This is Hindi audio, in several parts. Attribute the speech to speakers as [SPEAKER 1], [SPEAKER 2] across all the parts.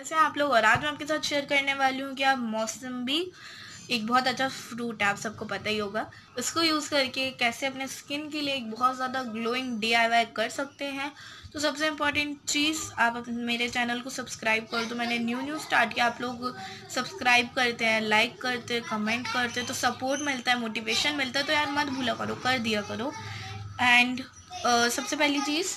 [SPEAKER 1] कैसे आप लोग और आज मैं आपके साथ शेयर करने वाली हूँ कि आप मौसम्बी एक बहुत अच्छा फ्रूट है आप सबको पता ही होगा। उसको यूज़ करके कैसे अपने स्किन के लिए एक बहुत ज़्यादा ग्लोइंग डीआईवाई कर सकते हैं। तो सबसे इंपॉर्टेंट चीज़ आप मेरे चैनल को सब्सक्राइब कर। दो मैंने न्यू न्यू स्टार्ट किया। आप लोग सब्सक्राइब करते हैं लाइक करते हैं कमेंट करते हैं तो सपोर्ट मिलता है मोटिवेशन मिलता है तो यार मत भूला करो कर दिया करो। एंड uh, सबसे पहली चीज़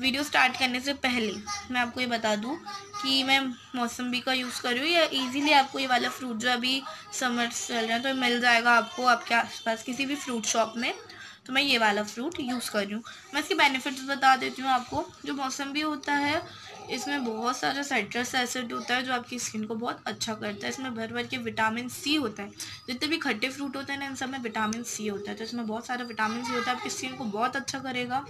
[SPEAKER 1] वीडियो स्टार्ट करने से पहले मैं आपको ये बता दूँ कि मैं मौसम्बी का यूज़ कर रही हूँ या इजीली आपको ये वाला फ्रूट जो अभी समर्स चल रहे हैं तो मिल जाएगा आपको आपके आसपास किसी भी फ्रूट शॉप में। तो मैं ये वाला फ्रूट यूज़ कर रही हूँ। मैं इसके बेनिफिट्स बता देती हूँ आपको। जो मौसम्बी होता है, इसमें बहुत सारा साइट्रस एसिड होता है जो आपकी स्किन को बहुत अच्छा करता है। इसमें भर भर के विटामिन सी होता है। जितने भी खट्टे फ्रूट होते हैं ना, इन सब में विटामिन सी होता है। तो इसमें बहुत सारा विटामिन सी होता है। आपकी स्किन को बहुत अच्छा करेगा।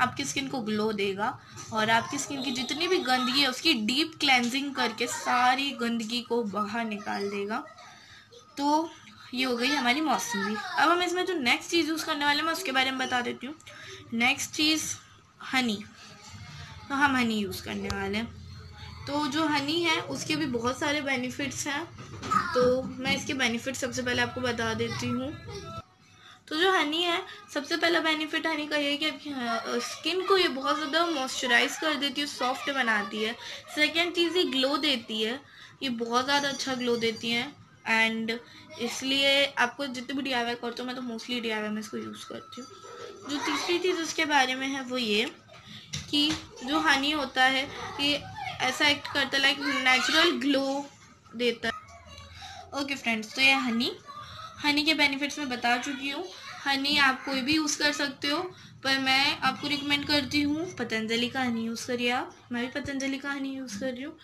[SPEAKER 1] आपकी स्किन को ग्लो देगा। और आपकी स्किन की जितनी भी गंदगी है, उसकी डीप क्लेंजिंग करके सारी गंदगी को बाहर निकाल देगा। तो ये हो गई हमारी मौसमी। अब हम इसमें जो नेक्स्ट चीज़ यूज़ करने वाले हैं, मैं उसके बारे में बता देती हूँ। नेक्स्ट चीज़ हनी तो हम हनी यूज़ करने वाले हैं। तो जो हनी है, उसके भी बहुत सारे बेनिफिट्स हैं। तो मैं इसके बेनिफिट सबसे पहले आपको बता देती हूँ। तो जो हनी है, सबसे पहला बेनिफिट हनी का ये है कि स्किन को ये बहुत ज़्यादा मॉइस्चराइज कर देती है सॉफ्ट बनाती है। सेकेंड चीज़ ये ग्लो देती है। ये बहुत ज़्यादा अच्छा ग्लो देती है। एंड इसलिए आपको जितने भी डी करते हो, मैं तो मोस्टली डी आई में इसको यूज़ करती हूँ। जो तीसरी चीज़ उसके बारे में है वो ये कि जो हनी होता है, ये ऐसा एक्ट करता है लाइक नेचुरल ग्लो देता है। ओके फ्रेंड्स तो ये हनी हनी के बेनिफिट्स मैं बता चुकी हूँ। हनी आप कोई भी यूज़ कर सकते हो, पर मैं आपको रिकमेंड करती हूँ, पतंजलि का हनी यूज़ करिए आप। मैं भी पतंजलि का हनी यूज़ कर रही हूँ।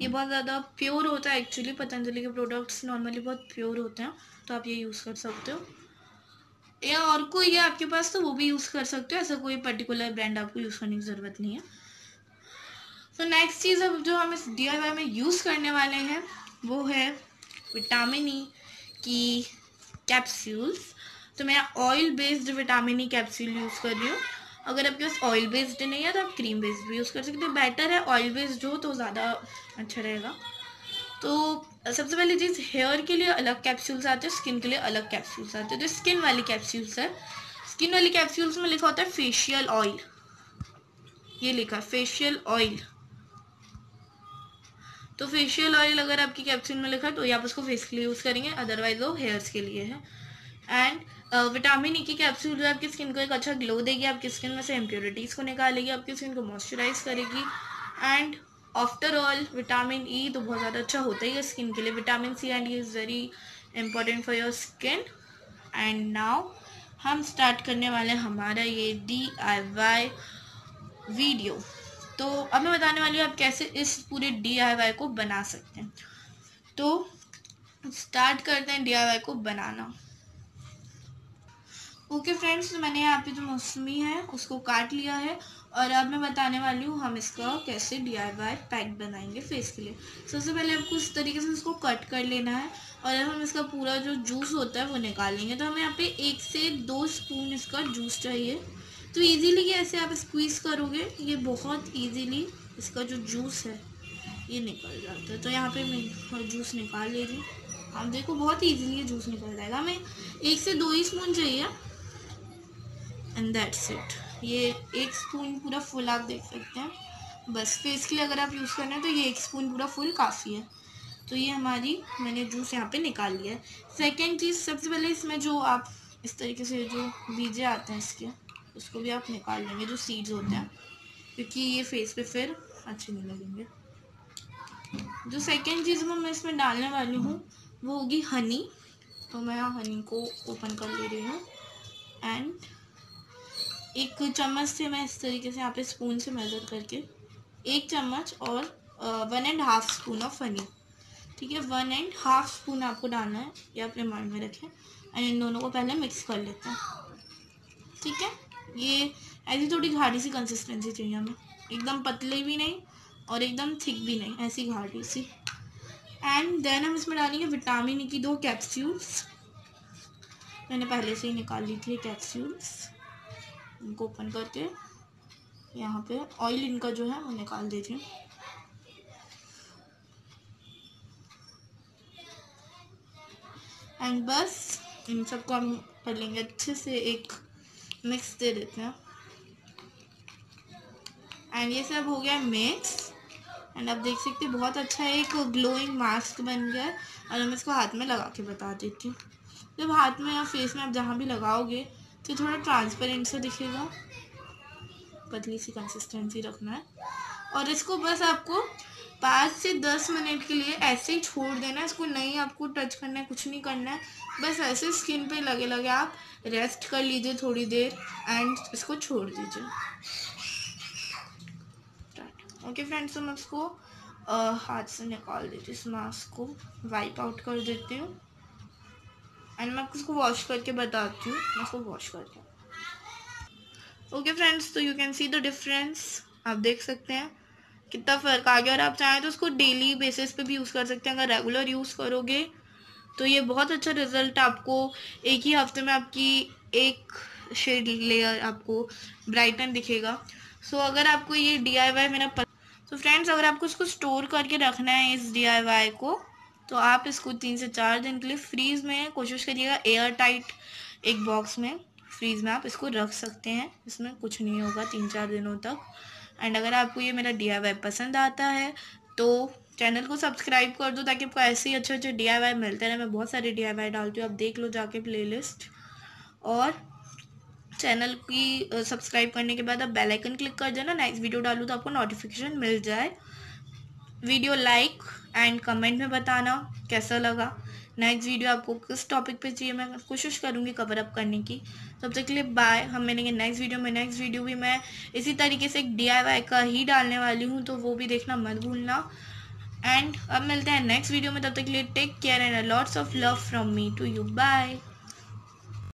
[SPEAKER 1] ये बहुत ज़्यादा प्योर होता है एक्चुअली पतंजलि के प्रोडक्ट्स नॉर्मली बहुत प्योर होते हैं तो आप ये यूज़ कर सकते हो। या और कोई है आपके पास तो वो भी यूज़ कर सकते हो, ऐसा कोई पर्टिकुलर ब्रांड आपको यूज़ करने की ज़रूरत नहीं है। तो नेक्स्ट चीज़ अब जो हम इस डी में यूज़ करने वाले हैं, वो है विटामिन ई की कैप्सूल्स तो मैं oil based vitamin E capsule use कर रही हूँ। अगर आपके पास ऑयल बेस्ड नहीं है तो आप क्रीम बेस्ड भी यूज़ कर सकते हो। बेटर है ऑयल बेस्ड हो तो ज़्यादा अच्छा रहेगा। तो सबसे पहली चीज़ हेयर के लिए अलग कैप्सूल्स आते हैं स्किन के लिए अलग कैप्सूल्स आते हैं। तो स्किन वाली कैप्सूल्स है। स्किन वाली कैप्सूल्स में लिखा होता है फेशियल ऑयल ये लिखा है फेशियल ऑयल तो फेशियल ऑयल अगर आपकी कैप्सूल में लिखा है तो ये आप उसको फेस के लिए यूज़ करेंगे। अदरवाइज़ वो हेयर्स के लिए है। एंड विटामिन ई की कैप्सूल जो आपकी स्किन को एक अच्छा ग्लो देगी, आपकी स्किन में से इम्प्योरिटीज़ को निकालेगी, आपकी स्किन को मॉइस्चराइज करेगी। And after all vitamin E तो बहुत ज़्यादा अच्छा होता ही है स्किन के लिए। Vitamin C and E is very important for your skin and now हम स्टार्ट करने वाले हैं हमारा ये डी आई वाई वीडियो तो अब मैं बताने वाली हूँ, आप कैसे इस पूरे डी आई वाई को बना सकते हैं। तो स्टार्ट करते हैं डी आई वाई को बनाना। ओके फ्रेंड्स तो मैंने यहाँ पे जो मौसमी है, उसको काट लिया है और अब मैं बताने वाली हूँ हम इसका कैसे डी आई वाई पैक बनाएँगे फेस के लिए। सबसे पहले आपको इस तरीके से इसको कट कर लेना है और अब हम इसका पूरा जो जूस होता है वो निकाल लेंगे तो हमें यहाँ पे एक से दो स्पून इसका जूस चाहिए। तो इजीली ऐसे आप स्क्वीज़ करोगे? ये बहुत इजीली इसका जो जूस है, ये निकल जाता है। तो यहाँ पे मैं जूस निकाल ले रही हूँ। देखो, बहुत ईजीली ये जूस निकल जाएगा। हमें एक से दो ही स्पून चाहिए। एंड दैट्स इट ये एक स्पून पूरा फुल आप देख सकते हैं। बस फेस के लिए अगर आप यूज़ करना है तो ये एक स्पून पूरा फुल काफ़ी है। तो ये हमारी मैंने जूस यहाँ पे निकाल लिया है। सेकेंड चीज़, सबसे पहले इसमें जो आप इस तरीके से जो बीजे आते हैं इसके, उसको भी आप निकाल लेंगे, जो सीड्स होते हैं। क्योंकि ये फेस पे फिर अच्छे नहीं लगेंगे। जो सेकेंड चीज़ में, मैं इसमें डालने वाली हूँ, वो होगी हनी तो मैं हनी को ओपन कर ले रही हूँ। एंड एक चम्मच से मैं इस तरीके से यहाँ पे स्पून से मेज़र करके एक चम्मच और one and half spoon of honey ठीक है? वन एंड हाफ़ स्पून आपको डालना है, ये अपने माइंड में रखें एंड इन दोनों को पहले मिक्स कर लेते हैं, ठीक है? ये, ऐसी थोड़ी घाटी सी कंसिस्टेंसी चाहिए हमें, एकदम पतले भी नहीं और एकदम थिक भी नहीं, ऐसी घाटी सी। एंड देन हम इसमें डालेंगे विटामिन e की दो कैप्सूल्स मैंने पहले से ही निकाल ली थी कैप्सूल्स इनको ओपन करके यहाँ पे ऑयल इनका जो है वो निकाल देती हूँ। एंड बस इन सबको हम कर लेंगे अच्छे से एक मिक्स दे देते हैं। एंड ये सब हो गया मिक्स एंड आप देख सकते हैं बहुत अच्छा एक ग्लोइंग मास्क बन गया है। और मैं इसको हाथ में लगा के बता देती हूँ। जब हाथ में या फेस में आप जहाँ भी लगाओगे तो थोड़ा ट्रांसपेरेंट सा दिखेगा। पतली सी कंसिस्टेंसी रखना है। और इसको बस आपको पाँच से दस मिनट के लिए ऐसे ही छोड़ देना है। इसको नहीं आपको टच करना है, कुछ नहीं करना है। बस ऐसे स्किन पे लगे लगे आप रेस्ट कर लीजिए थोड़ी देर एंड इसको छोड़ दीजिए। ओके फ्रेंड्स तो मैं इसको हाथ से निकाल देती हूँ। इस मास्क को वाइप आउट कर देती हूँ। एंड मैं आपको इसको वॉश करके बताती हूँ। मैं इसको वॉश करती हूँ। ओके फ्रेंड्स तो you can see the difference आप देख सकते हैं कितना फ़र्क आ गया। और आप चाहें तो उसको डेली बेसिस पे भी यूज़ कर सकते हैं। अगर रेगुलर यूज़ करोगे तो ये बहुत अच्छा रिज़ल्ट आपको एक ही हफ़्ते में आपकी एक शेड लेयर आपको ब्राइटन दिखेगा। सो so, अगर आपको ये डी आई वाई मेरा तो फ्रेंड्स अगर आपको इसको स्टोर करके रखना है इस डी आई वाई को तो आप इसको तीन से चार दिन के लिए फ्रीज में कोशिश करिएगा एयर टाइट एक बॉक्स में फ्रीज में आप इसको रख सकते हैं। इसमें कुछ नहीं होगा, तीन चार दिनों तक। एंड अगर आपको ये मेरा डी आई पसंद आता है तो चैनल को सब्सक्राइब कर दो ताकि आपको ऐसे ही अच्छे अच्छे डी मिलते रहे। मैं बहुत सारे डी आई डालती हूँ, आप देख लो जाके प्लेलिस्ट और चैनल की सब्सक्राइब करने के बाद आप बेल आइकन क्लिक कर देना। नेक्स्ट वीडियो डालूँ तो आपको नोटिफिकेशन मिल जाए। वीडियो लाइक एंड कमेंट में बताना कैसा लगा। नेक्स्ट वीडियो आपको किस टॉपिक पे चाहिए, मैं कोशिश करूँगी कवर अप करने की। तब तक के लिए बाय हम मिलेंगे नेक्स्ट वीडियो में। नेक्स्ट वीडियो भी मैं इसी तरीके से एक डी का ही डालने वाली हूँ तो वो भी देखना मत भूलना। एंड अब मिलते हैं नेक्स्ट वीडियो में। तब तक के लिए take care and lots of love from me to you bye